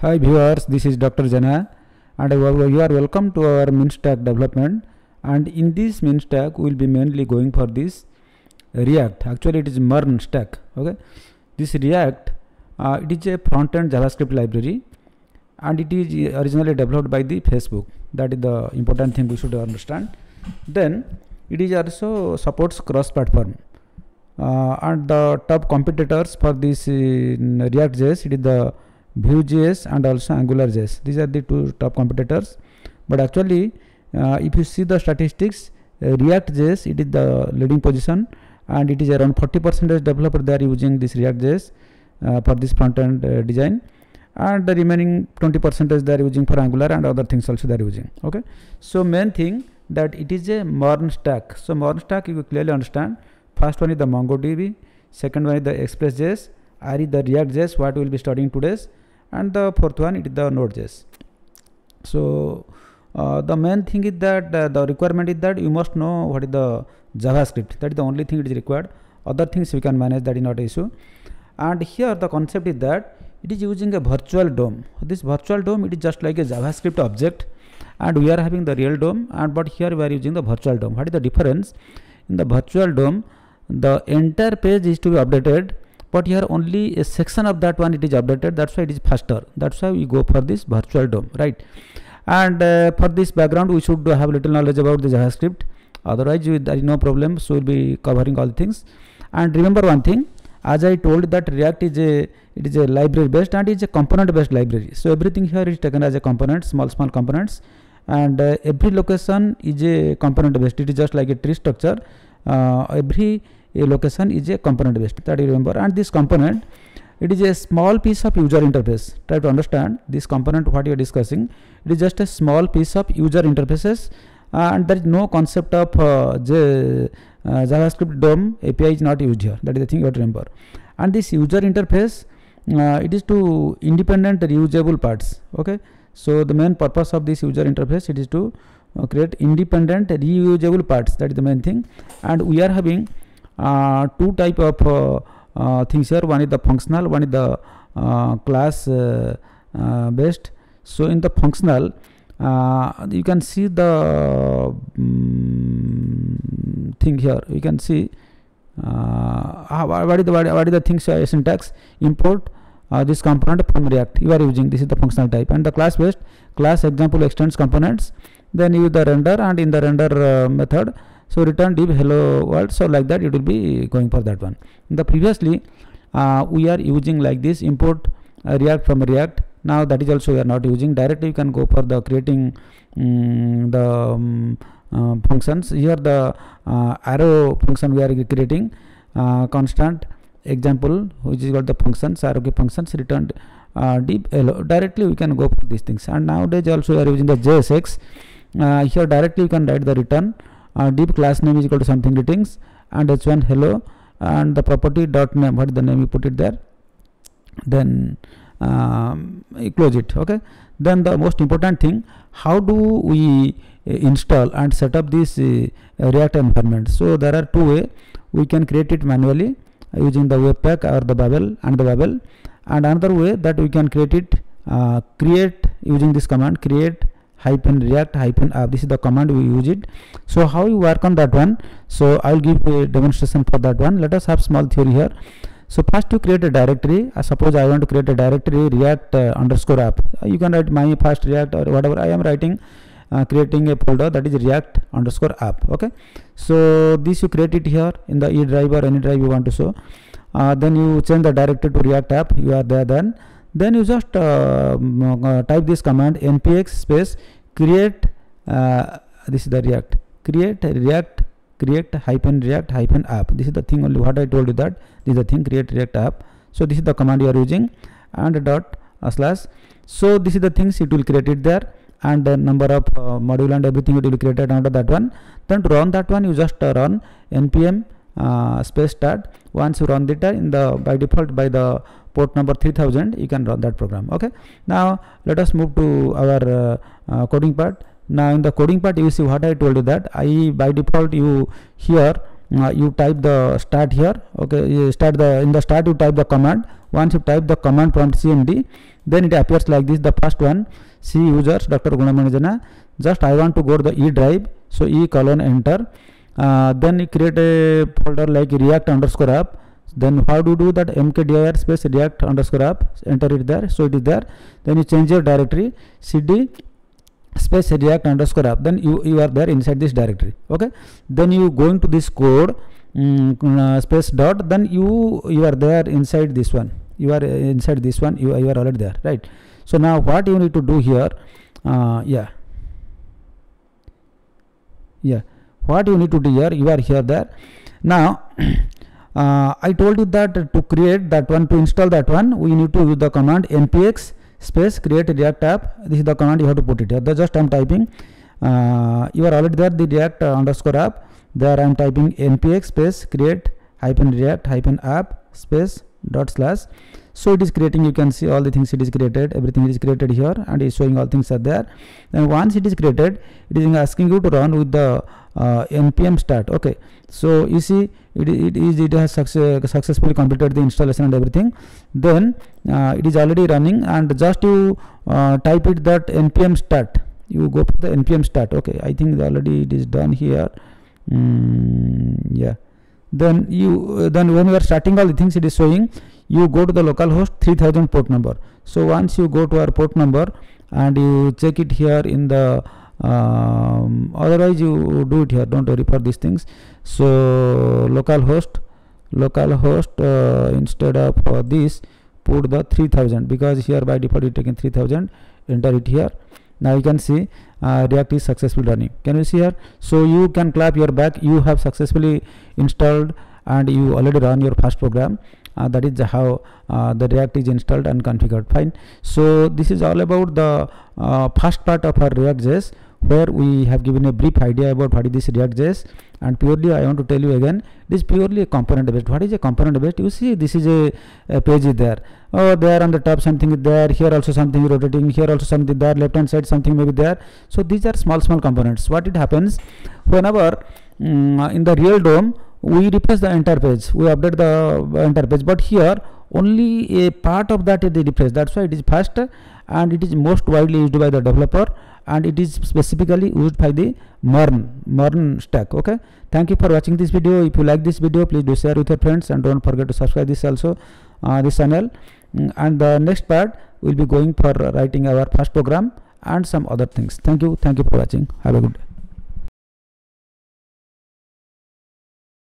Hi viewers, this is Dr. Jana and you are welcome to our MERN stack development and in this MERN stack we will be mainly going for this React. Actually it is MERN stack. Okay, This React uh, it is a front-end JavaScript library and it is originally developed by the Facebook. That is the important thing we should understand. Then it is also supports cross-platform. Uh, and the top competitors for this uh, React.js it is the Vue.js and also AngularJS. These are the two top competitors. But actually, uh, if you see the statistics, uh, React.js it is the leading position, and it is around 40 percent developer they are using this React.js uh, for this front end uh, design, and the remaining 20 percent they are using for Angular and other things also they are using. Okay, so main thing that it is a MERN stack. So MERN stack you clearly understand. First one is the MongoDB, second one is the Express.js, is the React.js what we will be studying today and the fourth one it is the node.js so uh, the main thing is that uh, the requirement is that you must know what is the javascript. That is the only thing it is required. Other things we can manage that is not issue. And here the concept is that it is using a virtual DOM. This virtual DOM it is just like a javascript object and we are having the real DOM and but here we are using the virtual DOM. What is the difference? In the virtual DOM the entire page is to be updated but here only a section of that one it is updated. That's why it is faster. That's why we go for this virtual DOM right? And uh, for this background we should have little knowledge about the javascript. Otherwise there is no problem. So we'll be covering all things. And remember one thing. As i told that react is a it is a library based and it's a component based library. So everything here is taken as a component small small components. And uh, every location is a component based. It is just like a tree structure. Uh, every a location is a component based. That you remember. And this component it is a small piece of user interface. Try to understand this component what you are discussing. It is just a small piece of user interfaces. And there is no concept of uh, J, uh, javascript dom api is not used here. That is the thing you have to remember. And this user interface uh, it is to independent reusable parts. Okay? So the main purpose of this user interface it is to uh, create independent reusable parts. That is the main thing. And we are having two type of uh, uh, things here. One is the functional one is the class based. So in the functional you can see the um, thing here. You can see what is the what, is the things syntax import uh, this component from react. You are using this is the functional type. And the class based class example extends components. Then use the render and in the render uh, method so return div hello world. So like that it will be going for that one. In the previously uh, we are using like this import uh, react from react. Now that is also we are not using. Directly you can go for the creating um, the um, uh, functions. Here the uh, arrow function we are creating uh, constant example which is called the functions arrow functions returned uh, div hello. Directly we can go for these things. And nowadays also we are using the jsx here directly you can write the return uh, div class name is equal to something greetings and h1 hello and the property dot name what is the name you put it there? Then um, close it okay? Then the most important thing how do we uh, install and set up this uh, react environment? So there are two way we can create it manually using the webpack or the babel and the babel. And another way that we can create it uh, create using this command create hyphen react hyphen app. This is the command we use it. So how you work on that one? So i will give a demonstration for that one. Let us have small theory here. So first you create a directory. Uh, suppose i want to create a directory react uh, underscore app. Uh, you can write my first react or whatever i am writing uh, creating a folder that is react underscore app. Okay? So this you create it here in the e drive or any drive you want to show. Uh, then you change the directory to react app. You are there then then you just uh, uh, type this command npx space create uh, this is the react. Create react create hyphen react hyphen app. This is the thing only what i told you that. This is the thing create react app. So this is the command you are using. And dot uh, slash. So this is the things it will create it there. And the number of uh, module and everything it will be created under that one. Then to run that one you just uh, run npm space start. Once you run it in the by default by the port number 3000 you can run that program okay? Now let us move to our uh, uh, coding part. Now in the coding part you see what i told you that i by default you here uh, you type the start here okay? You start the in the start you type the command. Once you type the command prompt cmd then it appears like this the first one c users dr gunamanijana just i want to go to the e drive so e colon enter. Uh, then you create a folder like react underscore app then how do you do that mkdir space react underscore app. Enter it there. So it is there. Then you change your directory. Cd space react underscore app. Then you you are there inside this directory. Okay? Then you go into this code mm, uh, space dot. Then you you are there inside this one. You are uh, inside this one. You, you are already there. Right? So now what you need to do here uh, yeah. Yeah. What you need to do here you are here there. Now uh, I told you that to create that one to install that one we need to use the command npx space create react app. This is the command you have to put it here. The just I'm typing. Uh, you are already there the react uh, underscore app. There I'm typing npx space create hyphen react hyphen app space dot slash. So it is creating you can see all the things it is created. Everything is created here and is showing all things are there. Then once it is created it is asking you to run with the uh, npm start. Okay. So you see it, it is it has success, successfully completed the installation and everything. Then uh, it is already running and just you uh, type it that npm start. You go for the npm start. Okay. I think already it is done here. Mm, yeah then you then when you are starting all the things it is showing you go to the localhost 3000 port number. So once you go to our port number and you check it here in the um, otherwise you do it here don't worry for these things. So localhost localhost uh, instead of uh, this put the 3000 because here by default you taken 3000 enter it here. Now you can see uh, react is successfully running can you see here? So you can clap your back. You have successfully installed and you already run your first program. Uh, that is how uh, the react is installed and configured. Fine. So this is all about the uh, first part of our react.js where we have given a brief idea about what is this react.js and purely i want to tell you again it is purely a component based. What is a component based? You see this is a, a page there. Oh there on the top something is there here also something rotating here also something there left hand side something may be there. So these are small small components. What it happens whenever um, in the real dom we refresh the entire page. We update the entire page. But here only a part of that is refreshed. That's why it is fast and it is most widely used by the developer and it is specifically used by the MERN, MERN stack. Okay. Thank you for watching this video. If you like this video, please do share with your friends and don't forget to subscribe this also uh, this channel. Mm, and the next part will be going for writing our first program and some other things. Thank you. Thank you for watching. Have a good day.